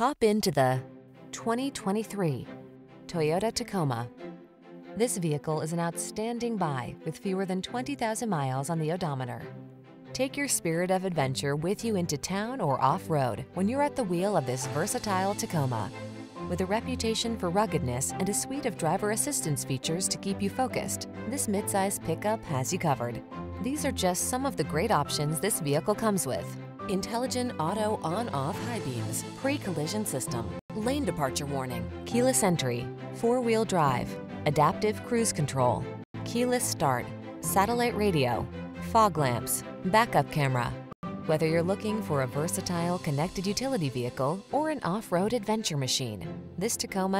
Hop into the 2023 Toyota Tacoma. This vehicle is an outstanding buy with fewer than 20,000 miles on the odometer. Take your spirit of adventure with you into town or off-road when you're at the wheel of this versatile Tacoma. With a reputation for ruggedness and a suite of driver assistance features to keep you focused, this midsize pickup has you covered. These are just some of the great options this vehicle comes with. Intelligent auto on-off high beams, pre-collision system, lane departure warning, keyless entry, four-wheel drive, adaptive cruise control, keyless start, satellite radio, fog lamps, backup camera. Whether you're looking for a versatile connected utility vehicle or an off-road adventure machine, this Tacoma